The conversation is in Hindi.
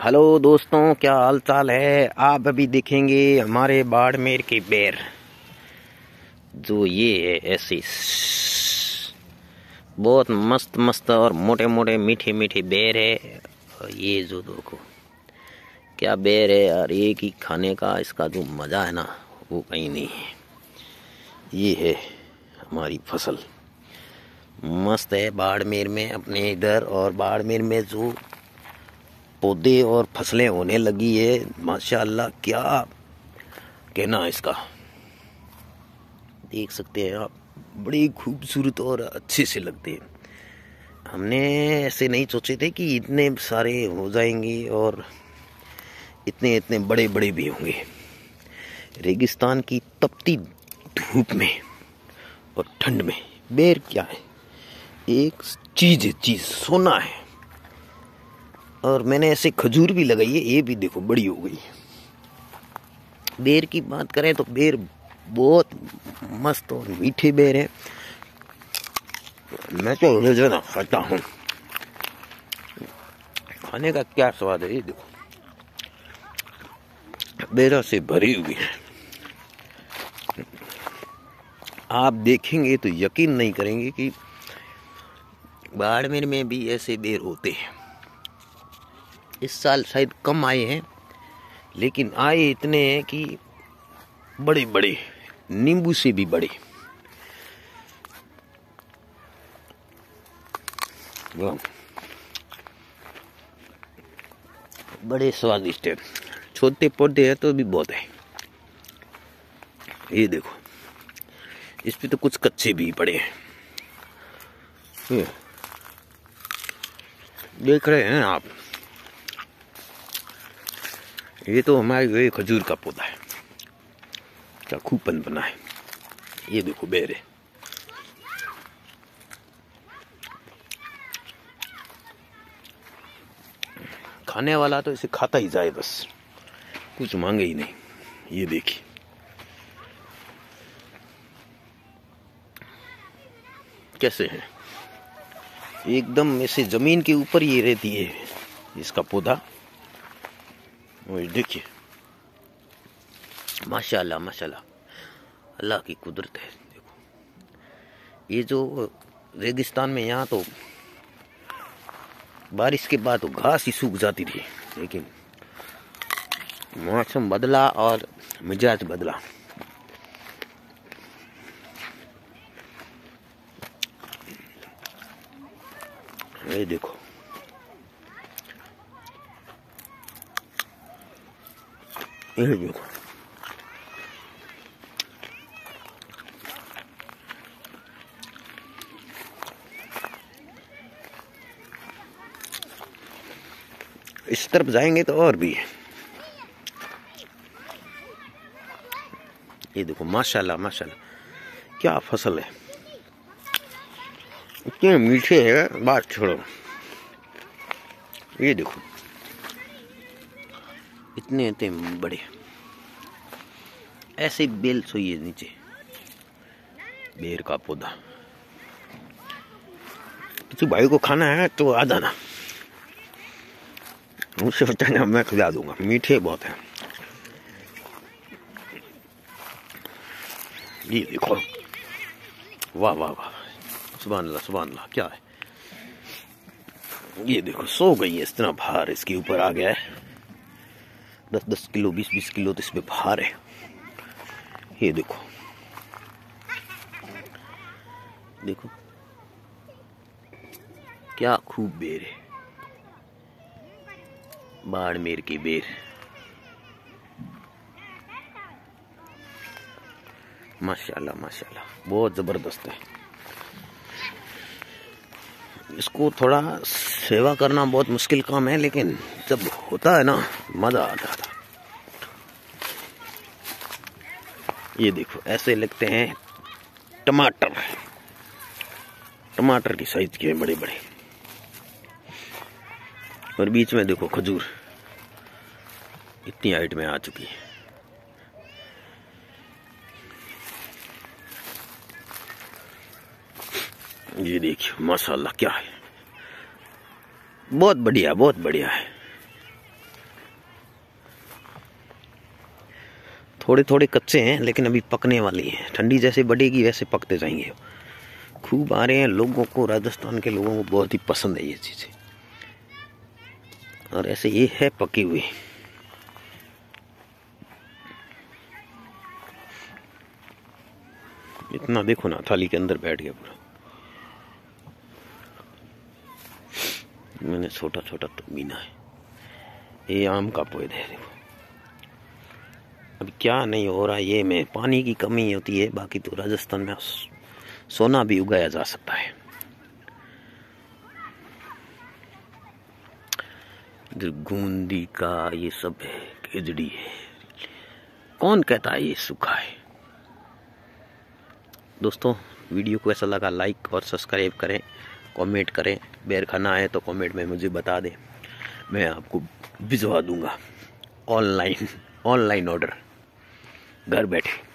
हेलो दोस्तों, क्या हाल चाल है? आप अभी देखेंगे हमारे बाड़मेर के बेर। जो ये है ऐसे बहुत मस्त मस्त और मोटे मोटे मीठे मीठे बेर है। और ये जो देखो, क्या बेर है और एक ही खाने का इसका जो मज़ा है ना, वो कहीं नहीं है। ये है हमारी फ़सल। मस्त है बाड़मेर में, अपने इधर और बाड़मेर में जो पौधे और फ़सलें होने लगी है। माशाल्लाह, क्या कहना है इसका? देख सकते हैं आप, बड़ी खूबसूरत और अच्छे से लगते हैं। हमने ऐसे नहीं सोचे थे कि इतने सारे हो जाएँगे और इतने इतने बड़े बड़े भी होंगे। रेगिस्तान की तपती धूप में और ठंड में, बेर क्या है? एक चीज़ है चीज़ सोना है। और मैंने ऐसे खजूर भी लगाई है, ये भी देखो, बड़ी हो गई बेर की बात करें तो बेर बहुत मस्त और मीठे बेर है। मैं तो रोज़ाना खाता हूँ। खाने का क्या स्वाद है, ये देखो। बेरा से भरी हुई है। आप देखेंगे तो यकीन नहीं करेंगे कि बाड़मेर में भी ऐसे बेर होते हैं। इस साल शायद कम आए हैं, लेकिन आए इतने हैं कि बड़े बड़े नींबू से भी बड़े। बड़े स्वादिष्ट है। छोटे पौधे हैं तो भी बहुत है। ये देखो, इस पे तो कुछ कच्चे भी पड़े हैं। देख रहे हैं आप। ये तो हमारे ये खजूर का पौधा है, क्या खूबपन बना है। ये देखो बेरे। खाने वाला तो इसे खाता ही जाए बस, कुछ मांगे ही नहीं। ये देखिए। कैसे है? एकदम ऐसे ज़मीन के ऊपर ये रहती है इसका पौधा। वही देखिए। माशाल्लाह माशाल्लाह। अल्लाह की कुदरत है, देखो। ये जो रेगिस्तान में यहाँ तो बारिश के बाद तो घास ही सूख जाती थी, लेकिन मौसम बदला और मिजाज बदला। ये देखो इस तरफ़ जाएँगे तो और भी है। ये देखो, माशाल्लाह माशाल्लाह। क्या फ़सल है। इतने मीठे है, बात छोड़ो। ये देखो। इतने इतने बड़े। ऐसे बेल सोई है नीचे। बेर का पौधा। किसी भाई को खाना है तो आ जाना। मुझसे बताना मैं खिला दूँगा। मीठे बहुत है। ये देखो। वाह वाह वाह। सुबह अल्लाह सुबह अल्लाह क्या है? ये देखो, सो गई है इतना भार इसके ऊपर आ गया है। दस दस किलो, बीस बीस किलो तो इसमें भार है। ये देखो। देखो। क्या खूब बेर है। बाड़मेर की बेर। माशाल्लाह माशाल्लाह। बहुत ज़बरदस्त है। इसको थोड़ा सेवा करना बहुत मुश्किल काम है, लेकिन जब होता है ना, मज़ा आता था ये देखो, ऐसे लगते हैं टमाटर। टमाटर की साइज़ के बड़े बड़े और बीच में देखो खजूर। इतनी हाइट में आ चुकी है। ये देखिए, माशाल्लाह, क्या है? बहुत बढ़िया बहुत बढ़िया है। थोड़े थोड़े कच्चे हैं, लेकिन अभी पकने वाली हैं। ठंडी जैसे बढ़ेगी, वैसे पकते जाएँगे। खूब आ रहे हैं लोगों को, राजस्थान के लोगों को बहुत ही पसंद है ये चीज़ें। और ऐसे ये है पकी हुई इतना देखो ना, थाली के अंदर बैठ गया पूरा। मैंने छोटा छोटा तो बीना है। ये आम का पौधा है। देखो अभी क्या नहीं हो रहा, ये में पानी की कमी होती है, बाकी तो राजस्थान में सोना भी उगाया जा सकता है। गूंदी का ये सब है केजड़ी है। कौन कहता है ये सूखा है? दोस्तों, वीडियो को ऐसा लगा, लाइक और सब्सक्राइब करें। कमेंट करें। बेर खाना है तो कमेंट में मुझे बता दें। मैं आपको भिजवा दूँगा। ऑनलाइन ऑनलाइन ऑर्डर घर बैठे।